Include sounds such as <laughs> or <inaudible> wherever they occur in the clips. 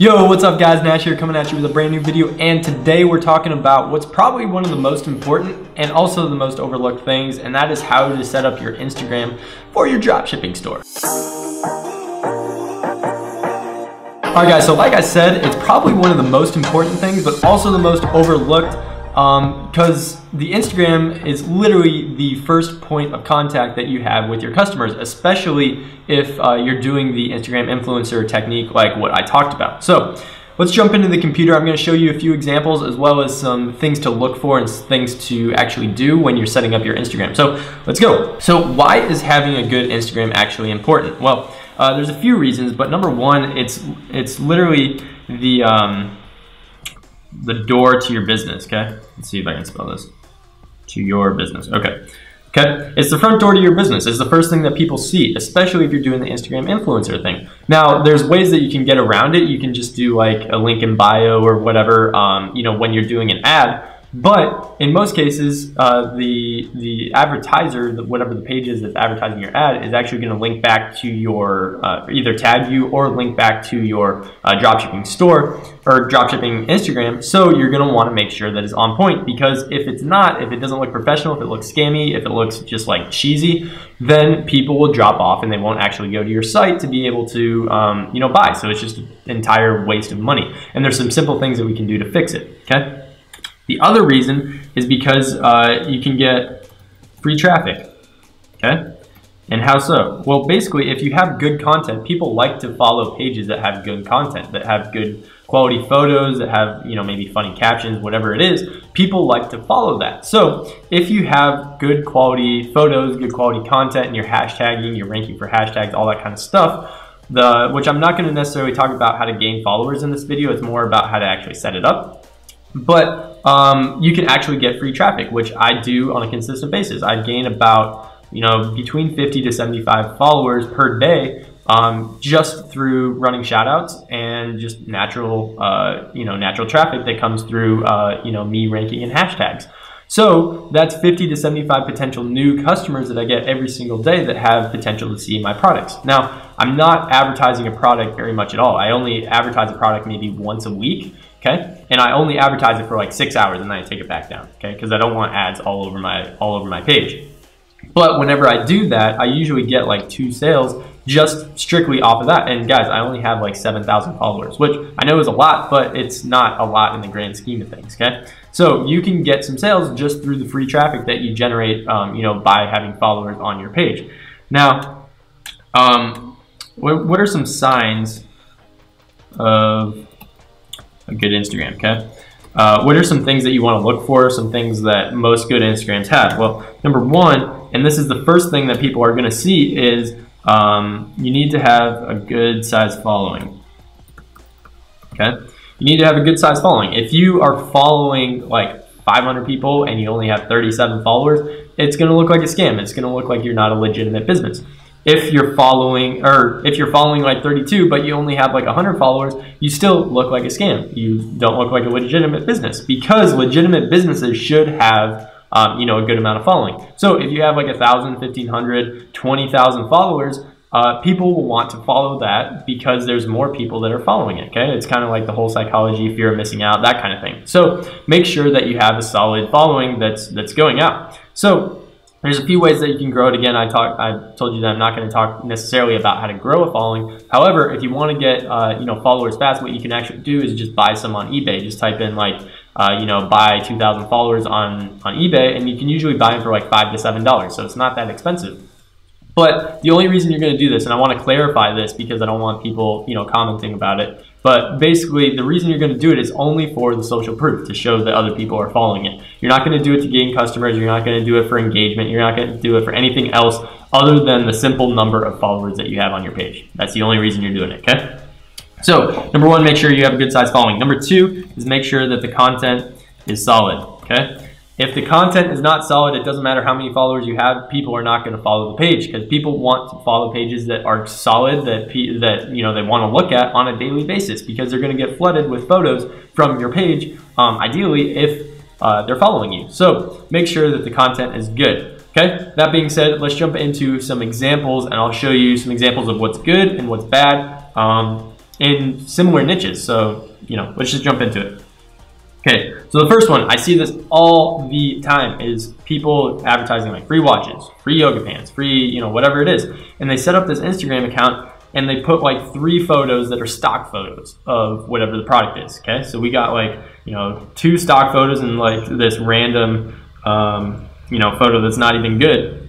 Yo, what's up guys? Nash here coming at you with a brand new video and today we're talking about what's probably one of the most important and also the most overlooked things and that is how to set up your Instagram for your dropshipping store. Alright guys, so like I said, it's probably one of the most important things but also the most overlooked because um, the Instagram is literally the first point of contact that you have with your customers, especially if uh, you're doing the Instagram influencer technique like what I talked about. So let's jump into the computer. I'm going to show you a few examples as well as some things to look for and things to actually do when you're setting up your Instagram. So let's go. So why is having a good Instagram actually important? Well, uh, there's a few reasons, but number one, it's it's literally the um, the door to your business, okay? Let's see if I can spell this. To your business, okay. Okay, it's the front door to your business. It's the first thing that people see, especially if you're doing the Instagram influencer thing. Now, there's ways that you can get around it. You can just do like a link in bio or whatever, um, you know, when you're doing an ad. But in most cases, uh, the the advertiser, whatever the page is that's advertising your ad, is actually going to link back to your uh, either tag you or link back to your uh, dropshipping store or dropshipping Instagram. So you're going to want to make sure that it's on point because if it's not, if it doesn't look professional, if it looks scammy, if it looks just like cheesy, then people will drop off and they won't actually go to your site to be able to um, you know buy. So it's just an entire waste of money. And there's some simple things that we can do to fix it. Okay. The other reason is because uh, you can get free traffic, okay? And how so? Well, basically, if you have good content, people like to follow pages that have good content, that have good quality photos, that have, you know, maybe funny captions, whatever it is, people like to follow that. So if you have good quality photos, good quality content, and you're hashtagging, you're ranking for hashtags, all that kind of stuff, the, which I'm not gonna necessarily talk about how to gain followers in this video, it's more about how to actually set it up. But um, you can actually get free traffic, which I do on a consistent basis. I gain about, you know, between 50 to 75 followers per day um, just through running shoutouts and just natural, uh, you know, natural traffic that comes through, uh, you know, me ranking in hashtags. So that's 50 to 75 potential new customers that I get every single day that have potential to see my products. Now, I'm not advertising a product very much at all. I only advertise a product maybe once a week okay? And I only advertise it for like six hours and then I take it back down, okay? Because I don't want ads all over my all over my page. But whenever I do that, I usually get like two sales just strictly off of that. And guys, I only have like 7,000 followers, which I know is a lot, but it's not a lot in the grand scheme of things, okay? So you can get some sales just through the free traffic that you generate, um, you know, by having followers on your page. Now, um, what, what are some signs of a good Instagram, okay? Uh, what are some things that you want to look for, some things that most good Instagrams have? Well, number one, and this is the first thing that people are going to see, is um, you need to have a good size following. Okay? You need to have a good size following. If you are following like 500 people and you only have 37 followers, it's going to look like a scam. It's going to look like you're not a legitimate business if you're following or if you're following like 32 but you only have like 100 followers you still look like a scam. You don't look like a legitimate business because legitimate businesses should have um, you know a good amount of following. So if you have like a thousand 1500 20000 followers uh, people will want to follow that because there's more people that are following it okay? It's kind of like the whole psychology fear of missing out that kind of thing. So make sure that you have a solid following that's that's going out so there's a few ways that you can grow it. Again, I talk, I told you that I'm not going to talk necessarily about how to grow a following. However, if you want to get uh, you know followers fast, what you can actually do is just buy some on eBay. Just type in like uh, you know buy 2,000 followers on on eBay, and you can usually buy them for like five to seven dollars. So it's not that expensive. But the only reason you're going to do this, and I want to clarify this because I don't want people you know commenting about it, but basically, the reason you're going to do it is only for the social proof to show that other people are following it. You're not going to do it to gain customers. You're not going to do it for engagement. You're not going to do it for anything else other than the simple number of followers that you have on your page. That's the only reason you're doing it, okay? So, number one, make sure you have a good size following. Number two is make sure that the content is solid, okay? If the content is not solid, it doesn't matter how many followers you have, people are not going to follow the page because people want to follow pages that are solid, that that you know they want to look at on a daily basis because they're going to get flooded with photos from your page, um, ideally if uh, they're following you. So make sure that the content is good. Okay, that being said, let's jump into some examples and I'll show you some examples of what's good and what's bad. Um, in similar niches. So, you know, let's just jump into it. Okay, so the first one, I see this all the time, is people advertising like free watches, free yoga pants, free, you know, whatever it is. And they set up this Instagram account and they put like three photos that are stock photos of whatever the product is, okay? So we got like, you know, two stock photos and like this random, um, you know, photo that's not even good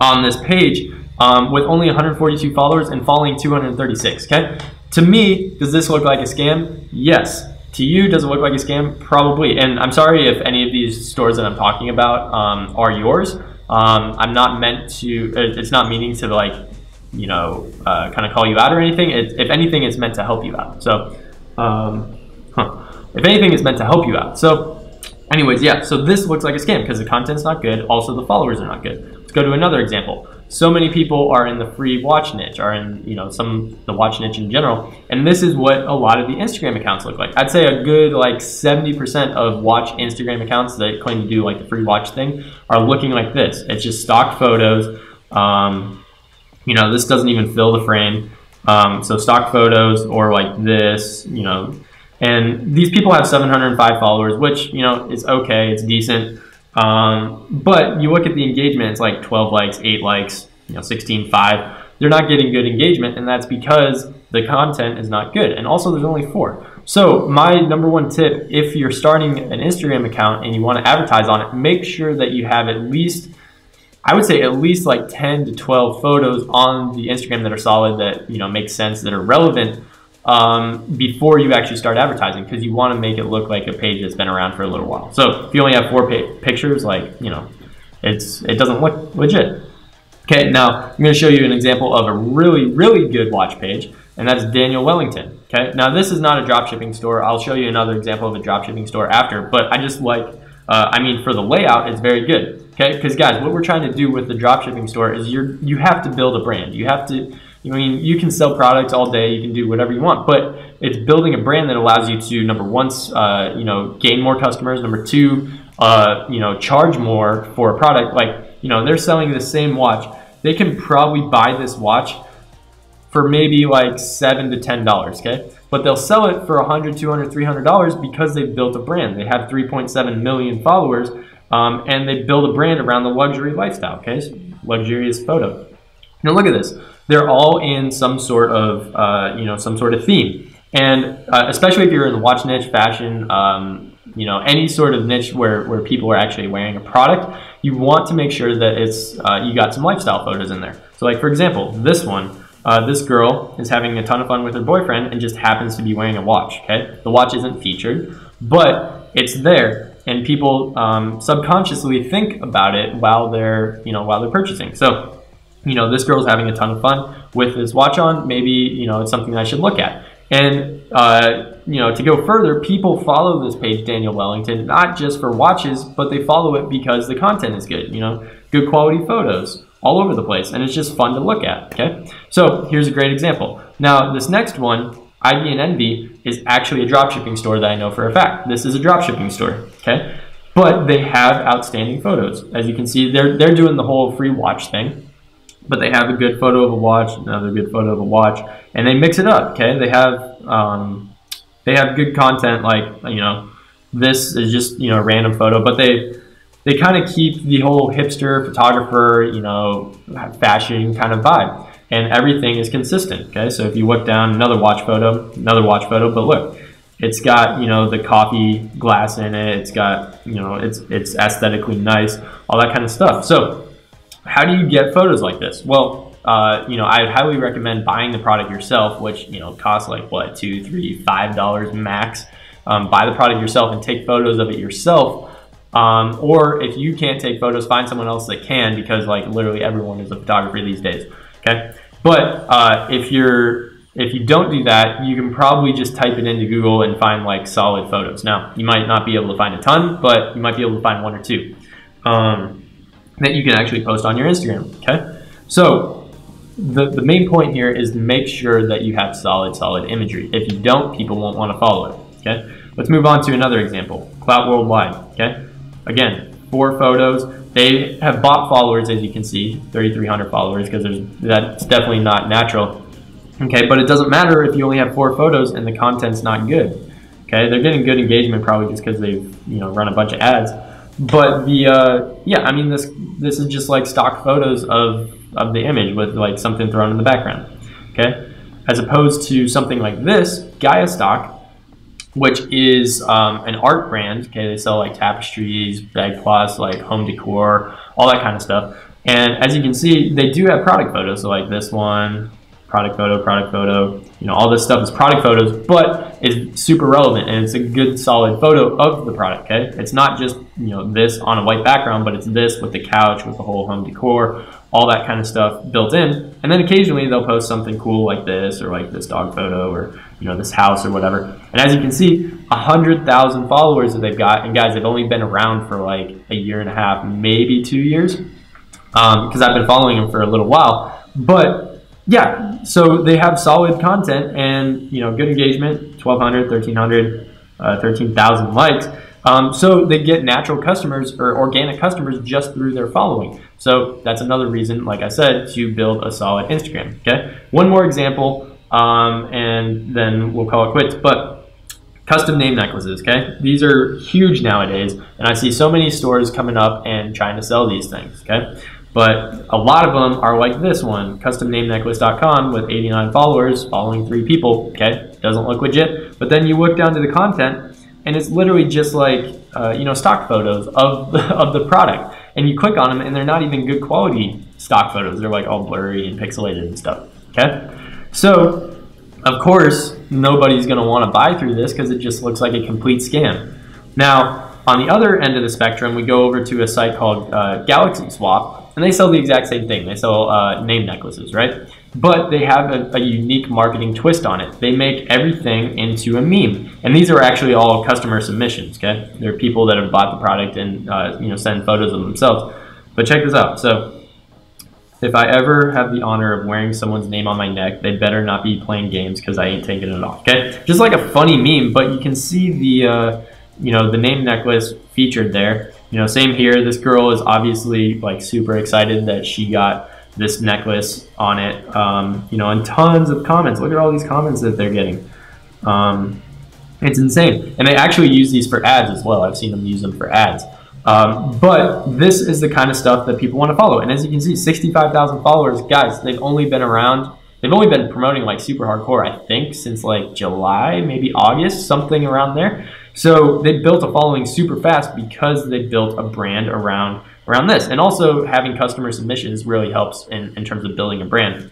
on this page um, with only 142 followers and following 236, okay? To me, does this look like a scam? Yes. To you, does it look like a scam? Probably. And I'm sorry if any of these stores that I'm talking about um, are yours. Um, I'm not meant to, it's not meaning to like, you know, uh, kind of call you out or anything. It, if anything, it's meant to help you out. So, um, huh. if anything, it's meant to help you out. So, anyways, yeah, so this looks like a scam because the content's not good. Also, the followers are not good. Let's go to another example so many people are in the free watch niche, are in you know some the watch niche in general, and this is what a lot of the Instagram accounts look like. I'd say a good like 70% of watch Instagram accounts that claim to do like the free watch thing are looking like this. It's just stock photos. Um, you know, this doesn't even fill the frame. Um, so stock photos or like this, you know, and these people have 705 followers, which you know is okay, it's decent. Um, but you look at the engagement, it's like 12 likes, 8 likes, you know, 16, 5. They're not getting good engagement, and that's because the content is not good. And also, there's only four. So, my number one tip if you're starting an Instagram account and you want to advertise on it, make sure that you have at least I would say at least like 10 to 12 photos on the Instagram that are solid, that you know make sense, that are relevant um, before you actually start advertising because you want to make it look like a page that's been around for a little while. So if you only have four pictures, like, you know, it's it doesn't look legit. Okay, now I'm going to show you an example of a really, really good watch page, and that's Daniel Wellington. Okay, now this is not a dropshipping store. I'll show you another example of a dropshipping store after, but I just like, uh, I mean, for the layout, it's very good. Okay, because guys, what we're trying to do with the dropshipping store is you're you have to build a brand. You have to I mean, you can sell products all day, you can do whatever you want, but it's building a brand that allows you to number one, uh, you know, gain more customers. Number two, uh, you know, charge more for a product. Like, you know, they're selling the same watch. They can probably buy this watch for maybe like seven to ten dollars. Okay, but they'll sell it for 100 200 300 dollars because they've built a brand. They have 3.7 million followers, um, and they build a brand around the luxury lifestyle. Okay, luxurious photo. Now look at this they're all in some sort of, uh, you know, some sort of theme. And uh, especially if you're in the watch niche, fashion, um, you know, any sort of niche where, where people are actually wearing a product, you want to make sure that it's, uh, you got some lifestyle photos in there. So like, for example, this one, uh, this girl is having a ton of fun with her boyfriend and just happens to be wearing a watch, okay? The watch isn't featured, but it's there and people um, subconsciously think about it while they're, you know, while they're purchasing. So you know, this girl's having a ton of fun with this watch on. Maybe, you know, it's something I should look at. And, uh, you know, to go further, people follow this page, Daniel Wellington, not just for watches, but they follow it because the content is good, you know, good quality photos all over the place. And it's just fun to look at, okay? So here's a great example. Now, this next one, ID and Envy, is actually a dropshipping store that I know for a fact. This is a dropshipping store, okay? But they have outstanding photos. As you can see, they're, they're doing the whole free watch thing but they have a good photo of a watch, another good photo of a watch, and they mix it up. Okay, they have um, they have good content like you know this is just you know a random photo, but they they kind of keep the whole hipster photographer you know fashion kind of vibe, and everything is consistent. Okay, so if you look down another watch photo, another watch photo, but look. It's got you know the coffee glass in it. It's got you know it's it's aesthetically nice, all that kind of stuff. So how do you get photos like this? Well, uh, you know, I would highly recommend buying the product yourself, which, you know, costs like what, two, three, five dollars max. Um, buy the product yourself and take photos of it yourself. Um, or if you can't take photos, find someone else that can because like literally everyone is a photographer these days. Okay. But uh, if you're if you don't do that, you can probably just type it into Google and find like solid photos. Now, you might not be able to find a ton, but you might be able to find one or two. Um, that you can actually post on your Instagram, okay? So the, the main point here is to make sure that you have solid, solid imagery. If you don't, people won't want to follow it, okay? Let's move on to another example, Clout Worldwide, okay? Again, four photos. They have bought followers, as you can see, 3,300 followers, because that's definitely not natural. Okay, but it doesn't matter if you only have four photos and the content's not good. Okay, they're getting good engagement probably just because they've you know run a bunch of ads. But the uh, yeah, I mean this this is just like stock photos of of the image with like something thrown in the background. Okay, as opposed to something like this Gaia Stock, which is um, an art brand. Okay, they sell like tapestries, bag like home decor, all that kind of stuff. And as you can see, they do have product photos, so like this one, product photo, product photo, you know, all this stuff is product photos, but it's super relevant and it's a good solid photo of the product, okay? It's not just, you know, this on a white background, but it's this with the couch, with the whole home decor, all that kind of stuff built in. And then occasionally they'll post something cool like this or like this dog photo or, you know, this house or whatever. And as you can see, 100,000 followers that they've got. And guys, they've only been around for like a year and a half, maybe two years, because um, I've been following them for a little while. But yeah, so they have solid content and you know good engagement, 1,200, 1,300, uh, 13,000 likes. Um, so they get natural customers or organic customers just through their following. So that's another reason, like I said, to build a solid Instagram. Okay, one more example, um, and then we'll call it quits. But custom name necklaces. Okay, these are huge nowadays, and I see so many stores coming up and trying to sell these things. Okay, but a lot of them are like this one, customnamenecklace.com with 89 followers, following three people. Okay, doesn't look legit. But then you look down to the content, and it's literally just like uh, you know stock photos of the, <laughs> of the product. And you click on them, and they're not even good quality stock photos. They're like all blurry and pixelated and stuff. Okay, so of course nobody's going to want to buy through this because it just looks like a complete scam. Now on the other end of the spectrum, we go over to a site called uh, Galaxy Swap and they sell the exact same thing. They sell uh, name necklaces, right? But they have a, a, unique marketing twist on it. They make everything into a meme, and these are actually all customer submissions. Okay, they're people that have bought the product and uh, you know send photos of themselves. But check this out. So. If I ever have the honor of wearing someone's name on my neck, they better not be playing games because I ain't taking it off. Okay, just like a funny meme, but you can see the, uh, you know, the name necklace featured there you know, same here. This girl is obviously like super excited that she got this necklace on it. Um, you know, and tons of comments. Look at all these comments that they're getting. Um, it's insane. And they actually use these for ads as well. I've seen them use them for ads. Um, but this is the kind of stuff that people want to follow. And as you can see, 65,000 followers. Guys, they've only been around, they've only been promoting like super hardcore, I think, since like July, maybe August, something around there. So they built a following super fast because they built a brand around around this. And also having customer submissions really helps in, in terms of building a brand.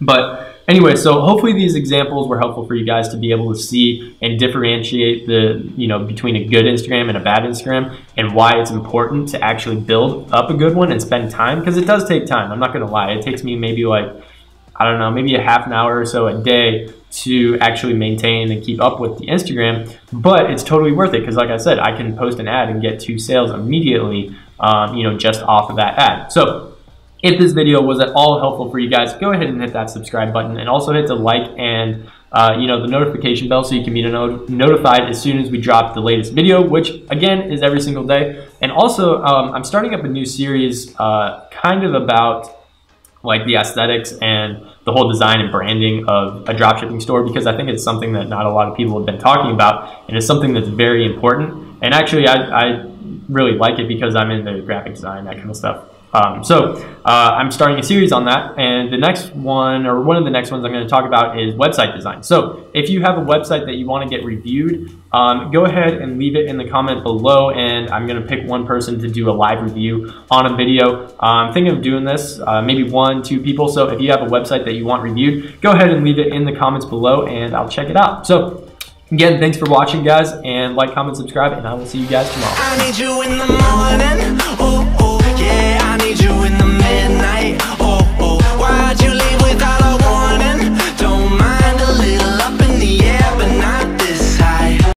But anyway, so hopefully these examples were helpful for you guys to be able to see and differentiate the, you know, between a good Instagram and a bad Instagram and why it's important to actually build up a good one and spend time because it does take time. I'm not going to lie. It takes me maybe like I don't know, maybe a half an hour or so a day to actually maintain and keep up with the Instagram, but it's totally worth it because, like I said, I can post an ad and get two sales immediately, um, you know, just off of that ad. So, if this video was at all helpful for you guys, go ahead and hit that subscribe button and also hit the like and uh, you know the notification bell so you can be not notified as soon as we drop the latest video, which again is every single day. And also, um, I'm starting up a new series, uh, kind of about like the aesthetics and the whole design and branding of a dropshipping store because I think it's something that not a lot of people have been talking about and it's something that's very important. And actually, I, I really like it because I'm into graphic design, that kind of stuff. Um, so uh, I'm starting a series on that, and the next one, or one of the next ones I'm going to talk about is website design. So if you have a website that you want to get reviewed, um, go ahead and leave it in the comment below, and I'm going to pick one person to do a live review on a video. I'm thinking of doing this, uh, maybe one, two people. So if you have a website that you want reviewed, go ahead and leave it in the comments below, and I'll check it out. So Again, thanks for watching, guys, and like, comment, subscribe, and I will see you guys tomorrow.